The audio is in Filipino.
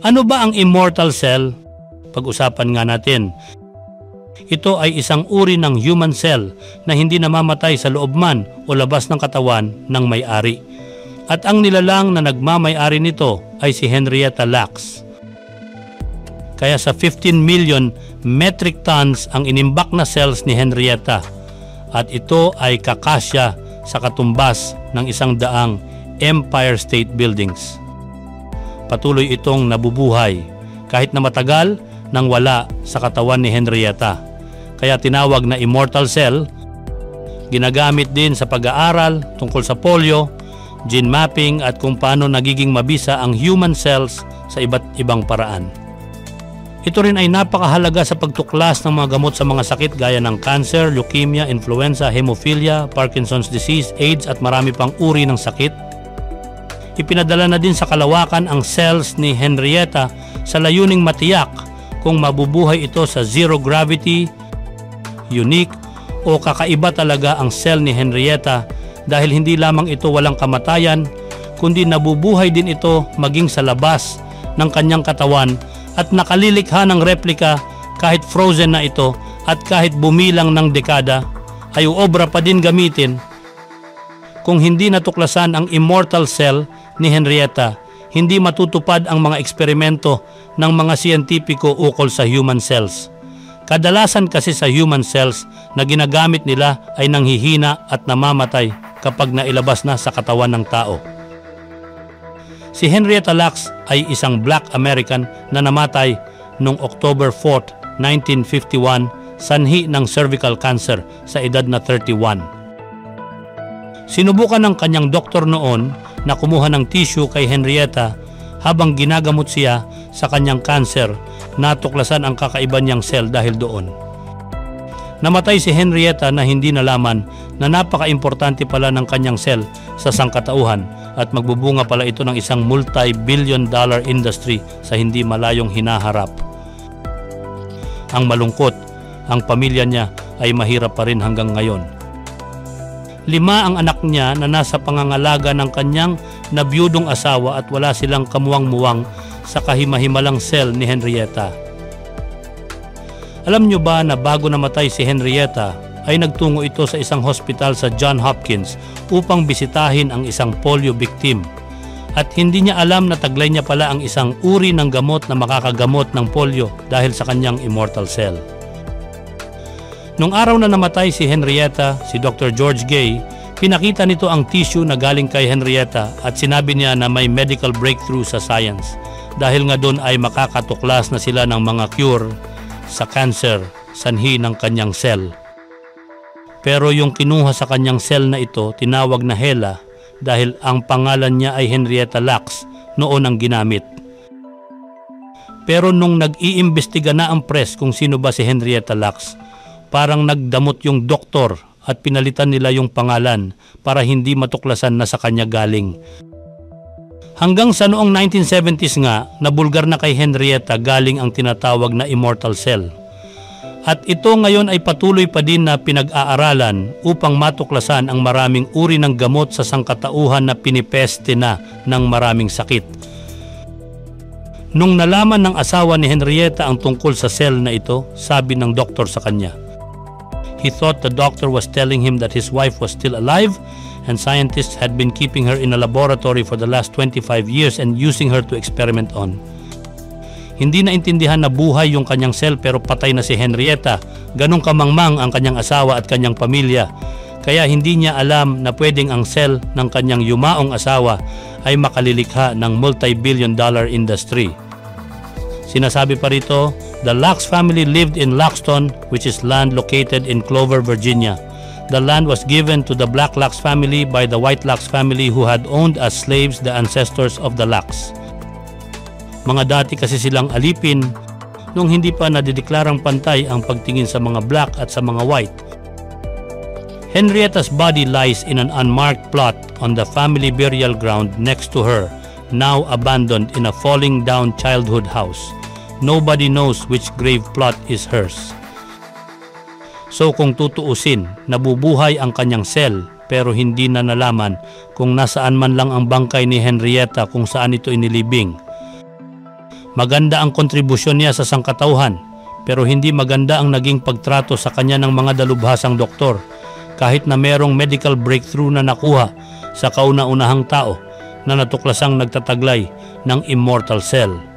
Ano ba ang immortal cell? Pag-usapan nga natin. Ito ay isang uri ng human cell na hindi namamatay sa loob man o labas ng katawan ng may-ari. At ang nilalang na nagmamay-ari nito ay si Henrietta Lacks. Kaya sa 15 million metric tons ang inimbak na cells ni Henrietta at ito ay kakasya sa katumbas ng isang daang Empire State Buildings. Patuloy itong nabubuhay kahit na matagal nang wala sa katawan ni Henrietta. Kaya tinawag na immortal cell, ginagamit din sa pag-aaral tungkol sa polio, gene mapping at kung paano nagiging mabisa ang human cells sa iba't ibang paraan. Ito rin ay napakahalaga sa pagtuklas ng mga gamot sa mga sakit gaya ng cancer, leukemia, influenza, hemophilia, Parkinson's disease, AIDS at marami pang uri ng sakit. Ipinadala na din sa kalawakan ang cells ni Henrietta sa layuning matiyak kung mabubuhay ito sa zero gravity, unique o kakaiba talaga ang cell ni Henrietta dahil hindi lamang ito walang kamatayan kundi nabubuhay din ito maging sa labas ng kanyang katawan at nakalilikha ng replika kahit frozen na ito at kahit bumilang ng dekada. Ay obra pa din gamitin kung hindi natuklasan ang immortal cell ni Henrietta hindi matutupad ang mga eksperimento ng mga siyentipiko ukol sa human cells. Kadalasan kasi sa human cells na ginagamit nila ay nanghihina at namamatay kapag nailabas na sa katawan ng tao. Si Henrietta Lacks ay isang black American na namatay noong October 4, 1951 sanhi ng cervical cancer sa edad na 31. Sinubukan ng kanyang doktor noon na kumuha ng tissue kay Henrietta habang ginagamot siya sa kanyang cancer, natuklasan ang kakaiba niyang cell dahil doon. Namatay si Henrietta na hindi nalaman na napaka-importante pala ng kanyang cell sa sangkatauhan at magbubunga pala ito ng isang multi-billion dollar industry sa hindi malayong hinaharap. Ang malungkot, ang pamilya niya ay mahirap pa rin hanggang ngayon Lima ang anak niya na nasa pangangalaga ng kanyang nabiyudong asawa at wala silang kamuwang-muwang sa kahimahimalang cell ni Henrietta. Alam niyo ba na bago namatay si Henrietta ay nagtungo ito sa isang hospital sa John Hopkins upang bisitahin ang isang polio victim. At hindi niya alam na taglay niya pala ang isang uri ng gamot na makakagamot ng polio dahil sa kanyang immortal cell. Nung araw na namatay si Henrietta, si Dr. George Gay, pinakita nito ang tissue na galing kay Henrietta at sinabi niya na may medical breakthrough sa science dahil nga doon ay makakatuklas na sila ng mga cure sa cancer sanhi ng kanyang cell. Pero yung kinuha sa kanyang cell na ito tinawag na Hela dahil ang pangalan niya ay Henrietta Lacks noon ang ginamit. Pero nung nag-iimbestiga na ang press kung sino ba si Henrietta Lacks, parang nagdamot yung doktor at pinalitan nila yung pangalan para hindi matuklasan na sa kanya galing. Hanggang sa noong 1970s nga, nabulgar na kay Henrietta galing ang tinatawag na immortal cell. At ito ngayon ay patuloy pa din na pinag-aaralan upang matuklasan ang maraming uri ng gamot sa sangkatauhan na pinipeste na ng maraming sakit. Nung nalaman ng asawa ni Henrietta ang tungkol sa cell na ito, sabi ng doktor sa kanya, He thought the doctor was telling him that his wife was still alive and scientists had been keeping her in a laboratory for the last 25 years and using her to experiment on. Hindi na intindihan na buhay yung kanyang cell pero patay na si Henrietta. Ganong kamangmang ang kanyang asawa at kanyang pamilya. Kaya hindi niya alam na pwedeng ang cell ng kanyang yumaong asawa ay makalilikha ng multi-billion dollar industry. Sinasabi pa rito The Lacks family lived in Laxton, which is land located in Clover, Virginia. The land was given to the Black Lacks family by the White Lacks family who had owned as slaves the ancestors of the Lacks. Mga dati kasi silang alipin nung hindi pa nadideklarang pantay ang pagtingin sa mga black at sa mga white. Henrietta's body lies in an unmarked plot on the family burial ground next to her, now abandoned in a falling down childhood house. Nobody knows which grave plot is hers. So kung tutuusin, nabubuhay ang kanyang cell pero hindi na nalaman kung nasaan man lang ang bangkay ni Henrietta kung saan ito inilibing. Maganda ang kontribusyon niya sa sangkatauhan pero hindi maganda ang naging pagtrato sa kanya ng mga dalubhasang doktor kahit na merong medical breakthrough na nakuha sa kauna-unahang tao na natuklasang nagtataglay ng immortal cell.